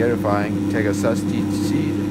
terrifying seed.